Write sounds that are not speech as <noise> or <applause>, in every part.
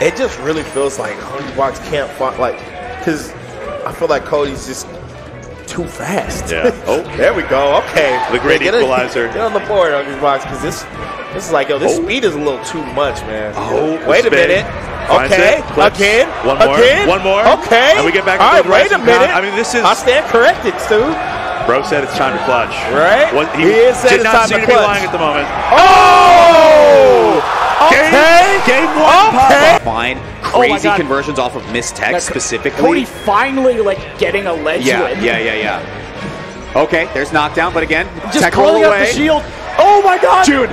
It just really feels like Hungry Box can't fight. like because I feel like Cody's just too fast. Yeah. <laughs> Oh, there we go. Okay. The great get it- equalizer. get on the board, Hungry Box, because this this is like yo, this Oh. speed is a little too much, man. Oh, wait a minute. Finds Okay, it, clips. again, One more, again, one more. Okay, And we get back All right, wait a minute. count. I mean, this is- I stand corrected, Stu. Bro said it's time to clutch. Right? What, he He is did it's not time seem to clutch. lying at the moment. Oh, okay, Game, game one. okay. Oh Fine. Oh Crazy God. conversions off of missed techs specifically. Cody finally like getting a ledge Yeah, win. yeah, yeah, yeah. Okay, there's knockdown, but again, Just tech calling out away. the shield. Oh my god! June,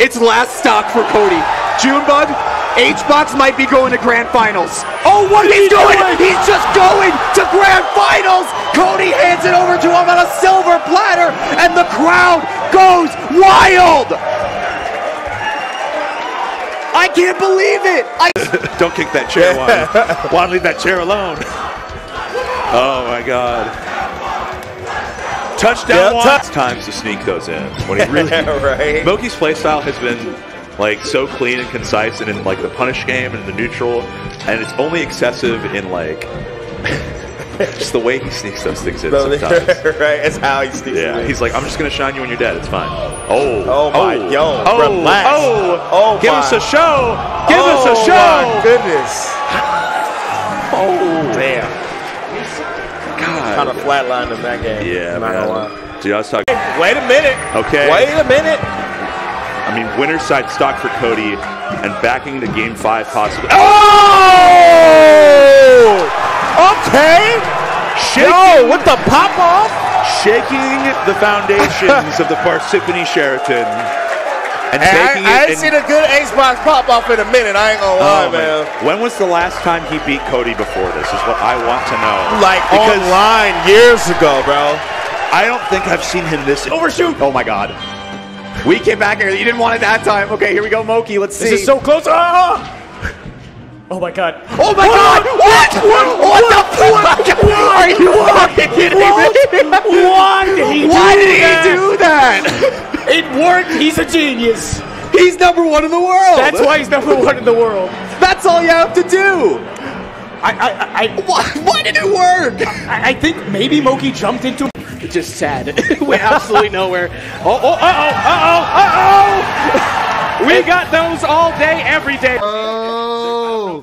it's last stock for Cody. Junebug, H-Box might be going to grand finals. Oh, what he's doing? He's just going to grand finals. Cody hands it over to him on a silver platter, and the crowd goes wild. I can't believe it. I <laughs> Don't kick that chair, Juan. <laughs> Juan, leave that chair alone. Oh my God. Touchdown, Juan. touch- times to sneak those in. When he really, <laughs> right. Moky's playstyle has been like so clean and concise, and in like the punish game and the neutral, and it's only excessive in like <laughs> just the way he sneaks those things in So, sometimes. <laughs> right, it's how he sneaks Yeah, in. he's like, I'm just gonna shine you when you're dead. It's fine. Oh, Oh my- oh. yo, oh, relax. Oh, Oh give my. us a show. Give oh, us a oh show. My goodness. <laughs> Oh damn. Kind of flatlined in that game. Yeah, not gonna lie. Dude, I was talking. Wait a minute. Okay. Wait a minute. I mean, winner side stock for Cody and backing the game five possibly. Oh! Okay. Shaking, Yo, with the pop off. shaking the foundations of the Parsippany Sheraton and Hey, taking I, I it. ain't seen a good H-Box pop off in a minute. I ain't gonna lie, Oh, man. man. When was the last time he beat Cody before this? Is what I want to know. Like because online years ago, bro. I don't think I've seen him this overshoot. Oh my god. We came back here. You didn't want it that time. Okay, here we go, Moky. Let's see. This is so close. Ah! Oh my god. Oh my god! What? What, what Why did he do that? he do that? It worked. He's a genius. He's number one in the world. That's why he's number one in the world. That's all you have to do. I I I, Why, why did it work? I, I think maybe Moky jumped into. Just sad. <laughs> Went absolutely nowhere. Oh oh uh oh uh oh uh oh. We got those all day, every day. Oh,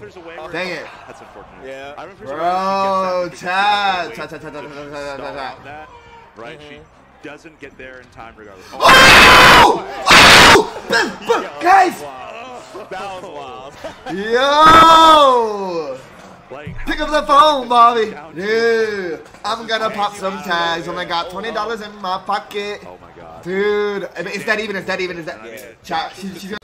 dang it. That's unfortunate. Yeah. I remember there's a way Bro, Chad, Chad, Chad, Chad, stall Chad. out that, right? She doesn't get there in time regardless. Oh! Oh! This- but- Guys! That was wild. Yo! Like, Pick up the phone, Bobby. Dude, I'm gonna pop some tags. Oh Only got twenty dollars in my pocket. oh my god. Dude, I is that even? Is that even? Is that? Chat. She, she's gonna.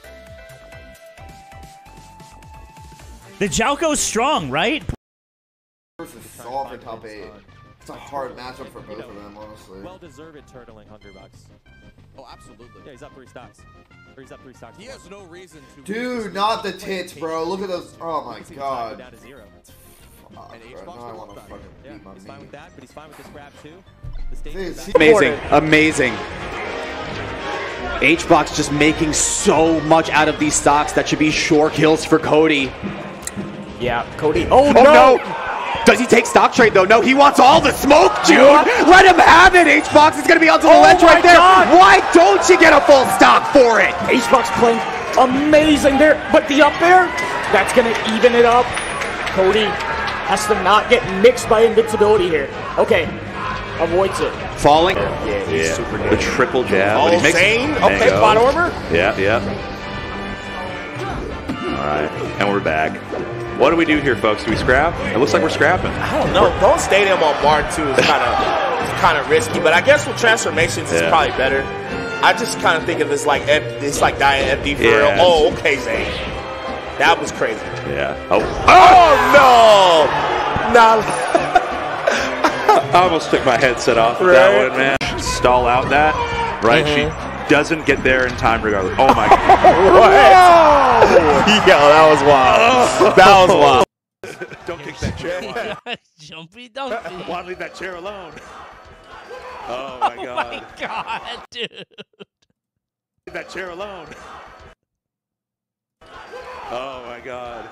The Jalco's strong, right? Versus Saul for top eight. It's a hard matchup for both of them, honestly. Well deserved turtling Hungry Box. Oh, absolutely. Yeah, he's up three stocks. Or he's up three stocks. He has no reason to. Dude, not the tits, bro. Look at those. Oh my Go god. down to zero. Fuck, And bro. Xbox Now I want to that. fucking Yeah, beat my he's fine with that, but he's fine with this grab too. The stage is. Amazing, amazing. H-Box just making so much out of these stocks. That should be sure kills for Cody. Yeah, Cody. Oh, Oh no. no! Does he take stock trade though? No, he wants all the smoke, June. Let him have it. H-Box is gonna be onto the Oh ledge right there. God. Why don't you get a full stock for it? H-Box playing amazing there, but the up there, that's gonna even it up. Cody has to not get mixed by invincibility here. Okay, avoids it. Falling. Yeah, he's Yeah. super The triple jab. Oh, but he makes Zain? There Okay, you go. plot armor? Yeah, yeah. All right, and we're back. What do we do here, folks? Do we scrap? It looks like we're scrapping. I don't know. Going stadium on bar two is kind of kind of risky, but I guess with transformations it's Yeah. probably better. I just kind of think of this like F, it's like dying FD for Yeah. real. Oh, okay, Zain. That was crazy. Yeah. Oh, Oh no! Nah. <laughs> I almost took my headset off with that Right. one, man. Stall out that, right? Mm-hmm. She doesn't get there in time regardless. Oh my <laughs> god. <laughs> Yo, that was wild. That was <laughs> wild. Don't kick that chair. Jumpy dumpy. Want to leave that chair alone. Oh, oh my god. God, dude. Leave that chair alone. Oh my god.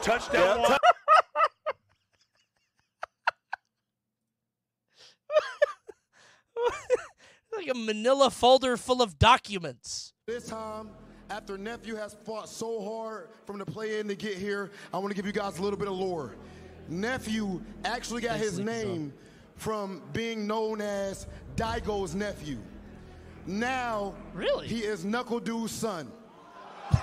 Touchdown one. Like a manila folder full of documents. This time, after Nephew has fought so hard from the play in to get here, I want to give you guys a little bit of lore. Nephew actually got his name from being known as Daigo's nephew. Now, Really? he is Knuckle Dude's son. <laughs>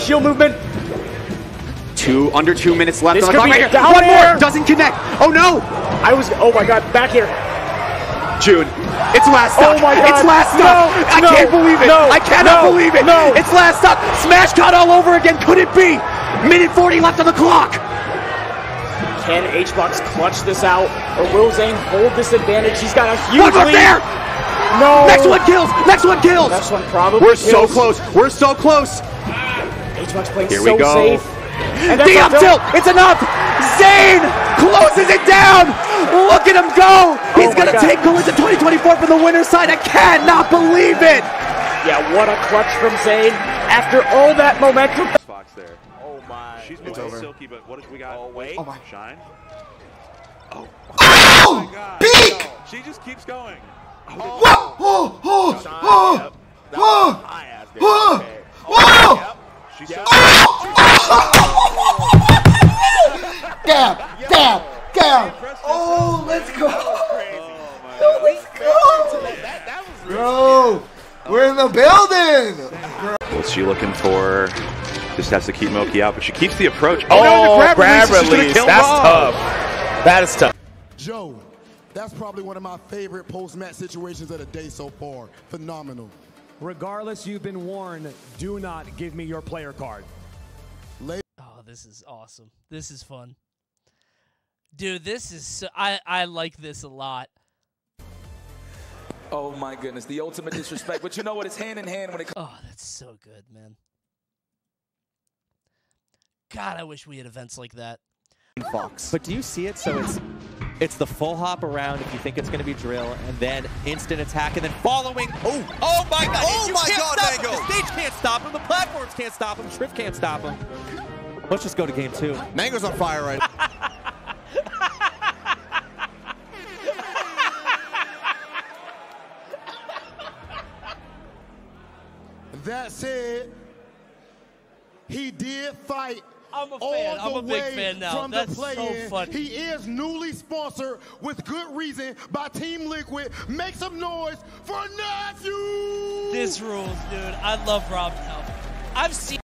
shield movement. Two under two minutes left This on the clock. Right here. One there. more doesn't connect. Oh no, I was. Oh my God! Back here. June. It's last oh stop. Oh my God. It's last stop. No, I no, can't believe it. no, I cannot no, believe it. no. It's last stop. Smash cut all over again. Could it be? Minute 40 left on the clock. Can HBox clutch this out, or will Zain hold this advantage? He's got a huge One more lead. there. No. Next one kills. Next one kills. Next one probably. We're so close. We're so close. HBox playing Here so we go. safe. And that's The up tilt. It's enough. Zain closes it down. Look at him go. Oh He's Oh going to God. take Collision 2024 from the winner's side. I cannot believe it. Yeah, what a clutch from Zain after all that momentum. Fox there. Oh my. She's It's moving over. silky, but what did we got? Oh, wait. Oh my. Shine. Oh. Oh! my God. Beak! She just keeps going. Whoa! Oh! Oh! Shine, Oh! yep. That Oh! high ass there. Oh! Okay. Oh! She's so Dab! Dab! Dab! Oh, let's go! Let's go! That, <laughs> that was Bro, we're in the building! What's she looking for? Just has to keep Moky out, but she keeps the approach. Oh, oh no, the grab, release is just gonna release. That's Rob. tough. That is tough. Joe, that's probably one of my favorite post-match situations of the day so far. Phenomenal. Regardless, you've been warned. Do not give me your player card. Oh, this is awesome. This is fun. Dude, this is so, I I like this a lot. Oh my goodness, the ultimate disrespect. but you know what? It's hand in hand when it comes. Oh, that's so good, man. God, I wish we had events like that. Fox. But do you see it? So it's it's the full hop around if you think it's going to be drill, and then instant attack, and then following. Oh, oh my God! Oh You my can't God, stop him. Mango. The stage can't stop him. The platforms can't stop him. Shrift can't stop him. Let's just go to game two. Mango's on fire right That said, he did fight. I'm a all fan. I'm a big fan now. From That's the so funny. He is newly sponsored with good reason by Team Liquid. Make some noise for Nephew. This rules, dude. I love Rob now. I've seen